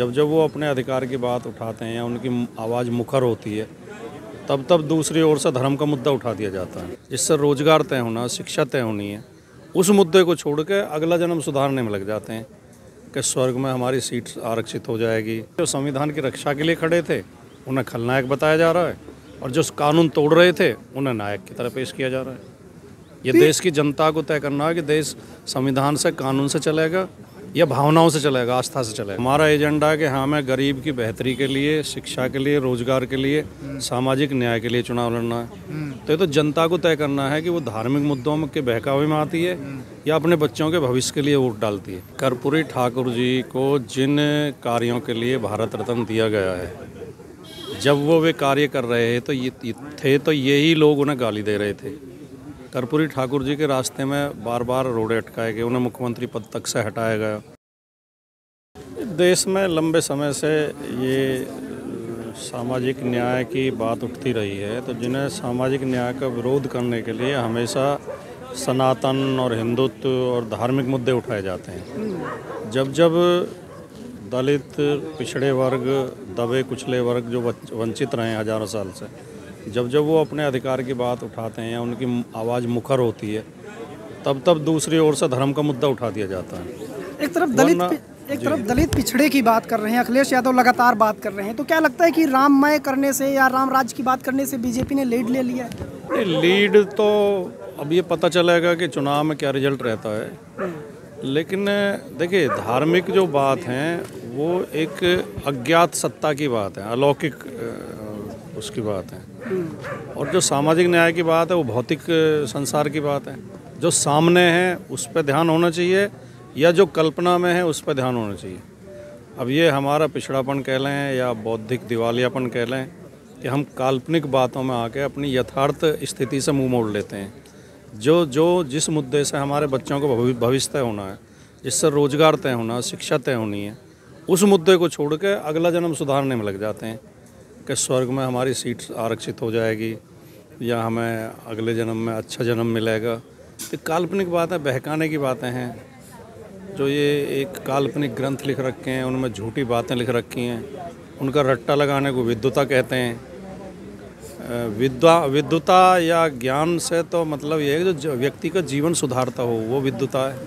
जब जब वो अपने अधिकार की बात उठाते हैं या उनकी आवाज़ मुखर होती है तब तब दूसरी ओर से धर्म का मुद्दा उठा दिया जाता है। जिससे रोज़गार तय होना शिक्षा तय होनी है। उस मुद्दे को छोड़ के अगला जन्म सुधारने में लग जाते हैं कि स्वर्ग में हमारी सीट आरक्षित हो जाएगी। जो संविधान की रक्षा के लिए खड़े थे उन्हें खलनायक बताया जा रहा है और जो कानून तोड़ रहे थे उन्हें नायक की तरह पेश किया जा रहा है। ये देश की जनता को तय करना है कि देश संविधान से कानून से चलेगा या भावनाओं से चलेगा आस्था से चलेगा। हमारा एजेंडा है कि हाँ, मैं गरीब की बेहतरी के लिए शिक्षा के लिए रोज़गार के लिए सामाजिक न्याय के लिए चुनाव लड़ना है। तो ये तो जनता को तय करना है कि वो धार्मिक मुद्दों के बहकावे में आती है या अपने बच्चों के भविष्य के लिए वोट डालती है। कर्पूरी ठाकुर जी को जिन कार्यों के लिए भारत रत्न दिया गया है जब वो वे कार्य कर रहे हैं तो ये थे तो यही लोग उन्हें गाली दे रहे थे। कर्पूरी ठाकुर जी के रास्ते में बार बार रोडे अटकाए गए, उन्हें मुख्यमंत्री पद तक से हटाया गया। देश में लंबे समय से ये सामाजिक न्याय की बात उठती रही है तो जिन्हें सामाजिक न्याय का विरोध करने के लिए हमेशा सनातन और हिंदुत्व और धार्मिक मुद्दे उठाए जाते हैं। जब जब दलित, पिछड़े वर्ग, दबे, कुचले वर्ग जो वंचित रहे हैं हज़ारों साल से जब जब वो अपने अधिकार की बात उठाते हैं या उनकी आवाज़ मुखर होती है तब तब दूसरी ओर से धर्म का मुद्दा उठा दिया जाता है। एक तरफ़ दलित एक तरफ़ दलित पिछड़े की बात कर रहे हैं अखिलेश यादव लगातार बात कर रहे हैं तो क्या लगता है कि राममय करने से या राम राज्य की बात करने से बीजेपी ने लीड ले लिया है? लीड तो अब ये पता चलेगा कि चुनाव में क्या रिज़ल्ट रहता है। लेकिन देखिए धार्मिक जो बात है वो एक अज्ञात सत्ता की बात है अलौकिक उसकी बात है। और जो सामाजिक न्याय की बात है, वो भौतिक संसार की बात है। जो सामने है, उस पर ध्यान होना चाहिए, या जो कल्पना में है, उस पर ध्यान होना चाहिए। अब ये हमारा पिछड़ापन कह लें, या बौद्धिक दिवालियापन कह लें, कि हम काल्पनिक बातों में आके अपनी यथार्थ स्थिति से मुँह मोड़ लेते हैं। जो जो, जिस मुद्दे से हमारे बच्चों को भविष्य तय होना है, जिससे रोज़गार तय होना, शिक्षा तय होनी है, उस मुद्दे को छोड़ के अगला जन्म सुधारने में लग जाते हैं। कि स्वर्ग में हमारी सीट आरक्षित हो जाएगी या हमें अगले जन्म में अच्छा जन्म मिलेगा। तो काल्पनिक बातें बहकाने की बातें हैं। जो ये एक काल्पनिक ग्रंथ लिख रखे हैं उनमें झूठी बातें लिख रखी हैं। उनका रट्टा लगाने को विद्युता कहते हैं। विद्वा विद्युता या ज्ञान से तो मतलब ये है जो व्यक्ति का जीवन सुधारता हो वो विद्युता है।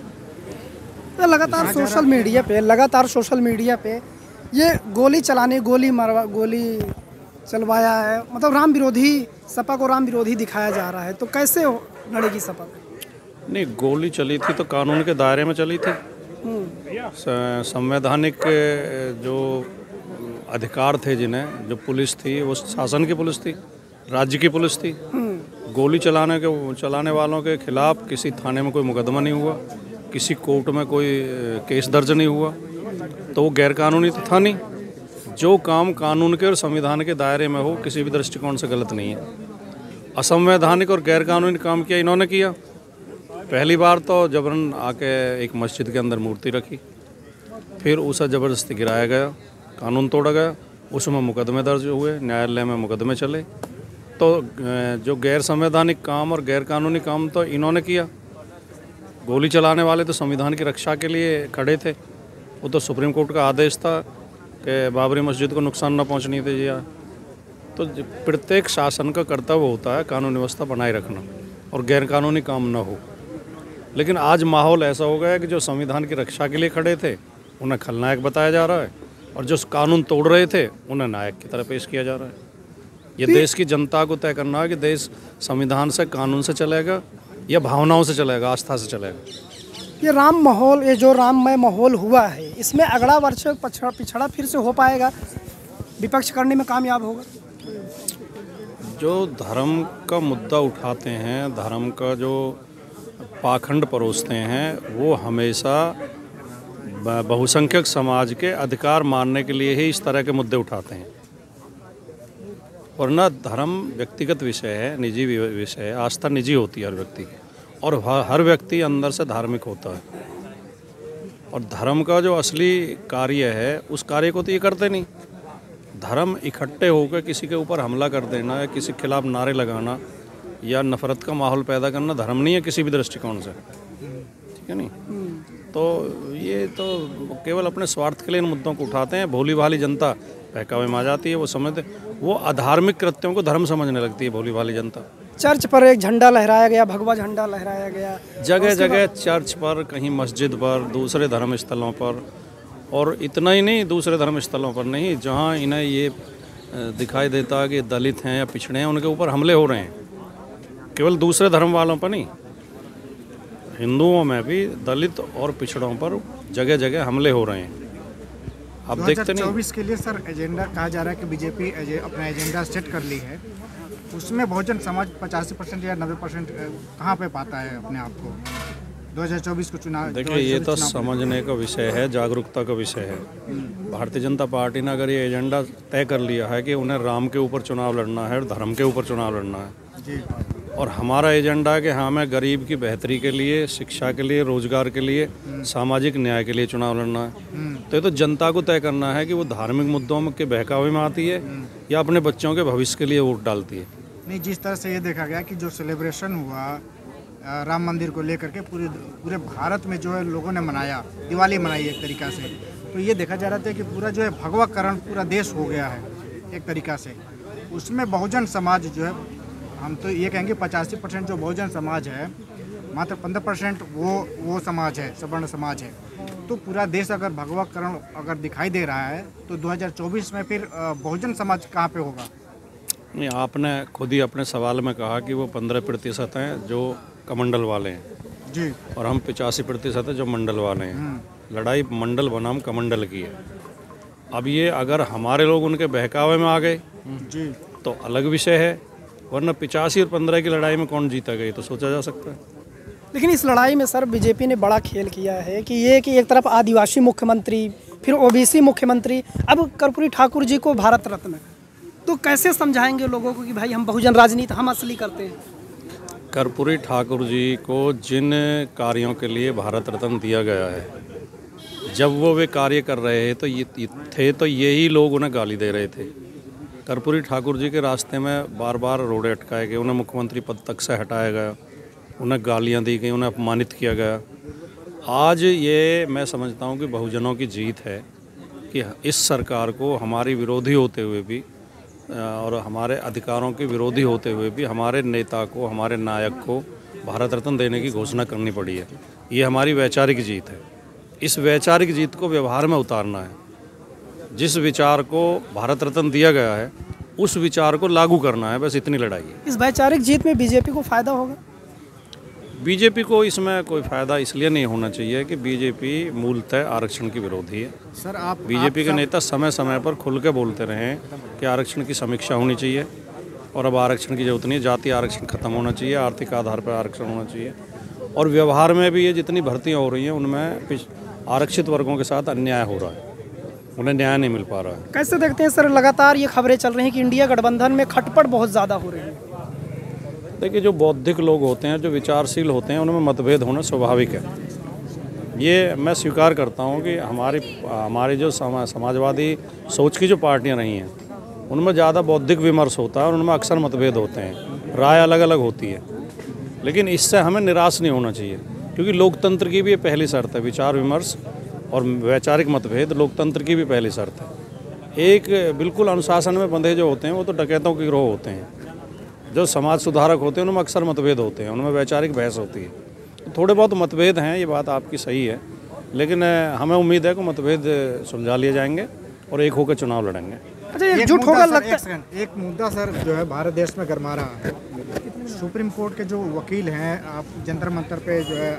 तो लगातार सोशल मीडिया पे लगातार सोशल मीडिया पे ये गोली चलाने गोली मरवा गोली चलवाया है। मतलब राम विरोधी सपा को राम विरोधी दिखाया जा रहा है। तो कैसे लड़ेगी सपा? नहीं गोली चली थी तो कानून के दायरे में चली थी। संवैधानिक जो अधिकार थे जिन्हें जो पुलिस थी वो शासन की पुलिस थी राज्य की पुलिस थी। गोली चलाने के चलाने वालों के खिलाफ किसी थाने में कोई मुकदमा नहीं हुआ किसी कोर्ट में कोई केस दर्ज नहीं हुआ तो वो गैरकानूनी तो था नहीं। जो काम कानून के और संविधान के दायरे में हो, किसी भी दृष्टिकोण से गलत नहीं है। असंवैधानिक और गैरकानूनी काम किया इन्होंने किया? पहली बार तो जबरन आके एक मस्जिद के अंदर मूर्ति रखी। फिर उसे ज़बरदस्ती गिराया गया, कानून तोड़ा गया, उसमें मुकदमे दर्ज हुए, न्यायालय में मुकदमे चले। तो जो गैर संवैधानिक काम और गैर कानूनी काम तो इन्होंने किया। गोली चलाने वाले तो संविधान की रक्षा के लिए खड़े थे। वो तो सुप्रीम कोर्ट का आदेश था कि बाबरी मस्जिद को नुकसान न पहुंचनी चाहिए तो प्रत्येक शासन का कर्तव्य होता है कानून व्यवस्था बनाए रखना और गैरकानूनी काम न हो। लेकिन आज माहौल ऐसा हो गया है कि जो संविधान की रक्षा के लिए खड़े थे उन्हें खलनायक बताया जा रहा है और जो कानून तोड़ रहे थे उन्हें नायक की तरह पेश किया जा रहा है। ये देश की जनता को तय करना है कि देश संविधान से कानून से चलेगा या भावनाओं से चलेगा आस्था से चलेगा। ये राम माहौल, ये जो राममय माहौल हुआ है, इसमें अगला वर्ष पिछड़ा पिछड़ा फिर से हो पाएगा? विपक्ष करने में कामयाब होगा? जो धर्म का मुद्दा उठाते हैं, धर्म का जो पाखंड परोसते हैं, वो हमेशा बहुसंख्यक समाज के अधिकार मानने के लिए ही इस तरह के मुद्दे उठाते हैं। वरना धर्म व्यक्तिगत विषय है, निजी विषय है, आस्था निजी होती है हर व्यक्ति की। और हर व्यक्ति अंदर से धार्मिक होता है। और धर्म का जो असली कार्य है, उस कार्य को तो ये करते नहीं। धर्म इकट्ठे होकर किसी के ऊपर हमला कर देना, या किसी के खिलाफ नारे लगाना, या नफरत का माहौल पैदा करना, धर्म नहीं है किसी भी दृष्टिकोण से। ठीक है नहीं? तो ये तो केवल अपने स्वार्थ के लिए इन मुद्दों को उठाते हैं। भोली भाली जनता बहकावे में आ जाती है, वो समझते वो अधार्मिक कृत्यों को धर्म समझने लगती है भोली भाली जनता। चर्च पर एक झंडा लहराया गया भगवा झंडा लहराया गया। जगह जगह चर्च पर कहीं मस्जिद पर दूसरे धर्म स्थलों पर और इतना ही नहीं दूसरे धर्म स्थलों पर नहीं जहाँ इन्हें ये दिखाई देता है कि दलित हैं या पिछड़े हैं उनके ऊपर हमले हो रहे हैं। केवल दूसरे धर्म वालों पर नहीं हिंदुओं में भी दलित और पिछड़ों पर जगह जगह हमले हो रहे हैं। अब देखते नहीं? 2024 के लिए सर एजेंडा कहा जा रहा है कि बीजेपी अपना एजेंडा सेट कर ली है। उसमें बहुजन समाज पचासी परसेंट या नब्बे परसेंट कहाँ पे पाता है अपने आप को? 2024 को चुनाव देखिए ये तो समझने का विषय है जागरूकता का विषय है। भारतीय जनता पार्टी ने अगर ये एजेंडा तय कर लिया है कि उन्हें राम के ऊपर चुनाव लड़ना है और धर्म के ऊपर चुनाव लड़ना है और हमारा एजेंडा है कि हाँ हमें गरीब की बेहतरी के लिए शिक्षा के लिए रोज़गार के लिए सामाजिक न्याय के लिए चुनाव लड़ना है। तो ये तो जनता को तय करना है कि वो धार्मिक मुद्दों के बहकावे में आती है या अपने बच्चों के भविष्य के लिए वोट डालती है। नहीं, जिस तरह से ये देखा गया कि जो सेलिब्रेशन हुआ राम मंदिर को लेकर के पूरे पूरे भारत में जो है लोगों ने मनाया, दिवाली मनाई एक तरीका से। तो ये देखा जा रहा था कि पूरा जो है भगवाकरण पूरा देश हो गया है, एक तरीका से। उसमें बहुजन समाज जो है, हम तो ये कहेंगे पचासी परसेंट जो बहुजन समाज है, मात्र पंद्रह परसेंट वो वो समाज है, सवर्ण समाज है। तो पूरा देश अगर भगवाकरण अगर दिखाई दे रहा है तो 2024 में फिर बहुजन समाज कहाँ पे होगा? नहीं आपने खुद ही अपने सवाल में कहा कि वो पंद्रह प्रतिशत हैं जो कमंडल वाले हैं। जी। और हम पिचासी प्रतिशत हैं जो मंडल वाले हैं। लड़ाई मंडल बनाम कमंडल की है। अब ये अगर हमारे लोग उनके बहकावे में आ गए जी। तो अलग विषय है। वरना पिचासी और पंद्रह की लड़ाई में कौन जीता गई तो सोचा जा सकता है। लेकिन इस लड़ाई में सर बीजेपी ने बड़ा खेल किया है कि ये कि एक तरफ़ आदिवासी मुख्यमंत्री फिर ओबीसी मुख्यमंत्री। अब कर्पूरी ठाकुर जी को भारत रत्न। तो कैसे समझाएँगे लोगों को कि भाई हम बहुजन राजनीति, हम असली करते हैं? कर्पूरी ठाकुर जी को जिन कार्यों के लिए भारत रत्न दिया गया है, जब वो वे कार्य कर रहे हैं तो ये थे तो यही लोग उन्हें गाली दे रहे थे। कर्पूरी ठाकुर जी के रास्ते में बार बार रोड़े अटकाए गए, उन्हें मुख्यमंत्री पद तक से हटाया गया, उन्हें गालियाँ दी गई, उन्हें अपमानित किया गया। आज ये मैं समझता हूँ कि बहुजनों की जीत है कि इस सरकार को हमारी विरोधी होते हुए भी और हमारे अधिकारों के विरोधी होते हुए भी हमारे नेता को, हमारे नायक को भारत रत्न देने की घोषणा करनी पड़ी है। ये हमारी वैचारिक जीत है। इस वैचारिक जीत को व्यवहार में उतारना है। जिस विचार को भारत रत्न दिया गया है, उस विचार को लागू करना है। बस इतनी लड़ाई है। इस वैचारिक जीत में बीजेपी को फ़ायदा होगा? बीजेपी को इसमें कोई फ़ायदा इसलिए नहीं होना चाहिए कि बीजेपी मूलतः आरक्षण की विरोधी है। सर आप बीजेपी के नेता समय समय पर खुल के बोलते रहे हैं कि आरक्षण की समीक्षा होनी चाहिए और अब आरक्षण की ज़रूरत नहीं है। जाति आरक्षण खत्म होना चाहिए आर्थिक आधार पर आरक्षण होना चाहिए। और व्यवहार में भी ये जितनी भर्तियाँ हो रही हैं उनमें आरक्षित वर्गों के साथ अन्याय हो रहा है। उन्हें न्याय नहीं मिल पा रहा है। कैसे देखते हैं सर लगातार ये खबरें चल रही हैं कि इंडिया गठबंधन में खटपट बहुत ज़्यादा हो रही है। देखिए जो बौद्धिक लोग होते हैं जो विचारशील होते हैं उनमें मतभेद होना स्वाभाविक है। ये मैं स्वीकार करता हूँ कि हमारी हमारी जो समा, समाजवादी सोच की जो पार्टियाँ रही हैं उनमें ज़्यादा बौद्धिक विमर्श होता है और उनमें अक्सर मतभेद होते हैं। राय अलग अलग होती है। लेकिन इससे हमें निराश नहीं होना चाहिए क्योंकि लोकतंत्र की भी ये पहली शर्त है विचार विमर्श और वैचारिक मतभेद लोकतंत्र की भी पहली शर्त है। एक बिल्कुल अनुशासन में बंधे जो होते हैं वो तो डकैतों के गिरोह होते हैं। जो समाज सुधारक होते हैं उनमें अक्सर मतभेद होते हैं उनमें वैचारिक बहस होती है। थोड़े बहुत मतभेद हैं ये बात आपकी सही है लेकिन हमें उम्मीद है कि मतभेद सुलझा लिए जाएँगे और एक होकर चुनाव लड़ेंगे। अच्छा एक एकजुट मुद्दा होगा लगता सेकंड एक मुद्दा सर जो है भारत देश में गरमा रहा है। सुप्रीम कोर्ट के जो वकील हैं आप जंतर मंतर पे जो है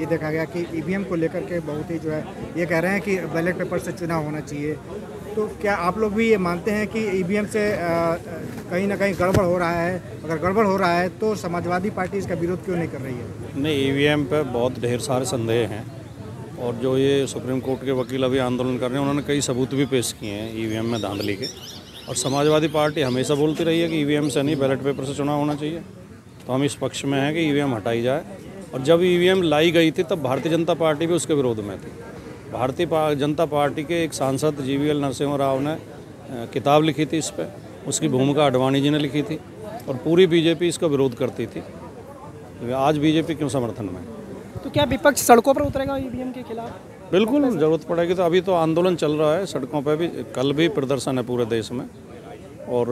ये देखा गया कि ईवीएम को लेकर के बहुत ही जो है ये कह रहे हैं कि बैलेट पेपर से चुनाव होना चाहिए। तो क्या आप लोग भी ये मानते हैं कि ईवीएम से कहीं ना कहीं गड़बड़ हो रहा है? अगर गड़बड़ हो रहा है तो समाजवादी पार्टी इसका विरोध क्यों नहीं कर रही है? नहीं ईवीएम पे बहुत ढेर सारे संदेह हैं। और जो ये सुप्रीम कोर्ट के वकील अभी आंदोलन कर रहे हैं, उन्होंने कई सबूत भी पेश किए हैं ईवीएम में धांधली के। और समाजवादी पार्टी हमेशा बोलती रही है कि ईवीएम से नहीं, बैलेट पेपर से चुनाव होना चाहिए। तो हम इस पक्ष में हैं कि ईवीएम हटाई जाए। और जब ईवीएम लाई गई थी, तब भारतीय जनता पार्टी भी उसके विरोध में थी। भारतीय जनता पार्टी के एक सांसद G V L Narasimha Rao ने किताब लिखी थी इस पर उसकी भूमिका अडवाणी जी ने लिखी थी और पूरी बीजेपी इसका विरोध करती थी। तो आज बीजेपी क्यों समर्थन में? तो क्या विपक्ष सड़कों पर उतरेगा ईवीएम के खिलाफ? बिल्कुल ज़रूरत पड़ेगी तो अभी तो आंदोलन चल रहा है। सड़कों पर भी कल भी प्रदर्शन है पूरे देश में। और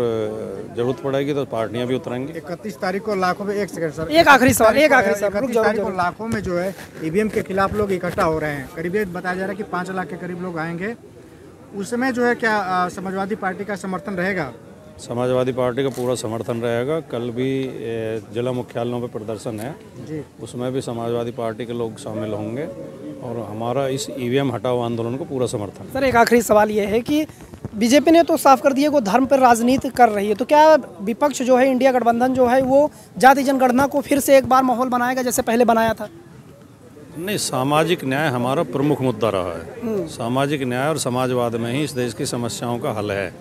ज़रूरत पड़ेगी तो पार्टियाँ भी उतरेंगी। इकतीस तारीख को लाखों में एक सेकंड सर एक आखिरी सवाल एक आखिरी सवाल रुक इकतीस जाओ तारीख को लाखों में जो है ईवीएम के खिलाफ लोग इकट्ठा हो रहे हैं। करीब ये बताया जा रहा है कि पाँच लाख के करीब लोग आएँगे। उसमें जो है क्या समाजवादी पार्टी का समर्थन रहेगा? समाजवादी पार्टी का पूरा समर्थन रहेगा। कल भी जिला मुख्यालयों पर प्रदर्शन है। उसमें भी समाजवादी पार्टी के लोग शामिल होंगे। और हमारा इस ईवीएम हटाओ आंदोलन को पूरा समर्थन सर एक आखिरी सवाल ये है कि बीजेपी ने तो साफ़ कर दिया कि वो धर्म पर राजनीति कर रही है। तो क्या विपक्ष जो है इंडिया गठबंधन जो है वो जाति जनगणना को फिर से एक बार माहौल बनाएगा जैसे पहले बनाया था? नहीं सामाजिक न्याय हमारा प्रमुख मुद्दा रहा है। सामाजिक न्याय और समाजवाद में ही इस देश की समस्याओं का हल है।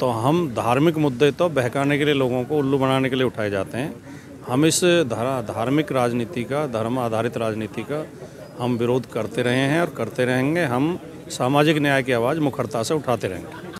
तो हम धार्मिक मुद्दे तो बहकाने के लिए लोगों को उल्लू बनाने के लिए उठाए जाते हैं। हम इस धारा धार्मिक राजनीति का धर्म आधारित राजनीति का हम विरोध करते रहे हैं और करते रहेंगे। हम सामाजिक न्याय की आवाज़ मुखरता से उठाते रहेंगे।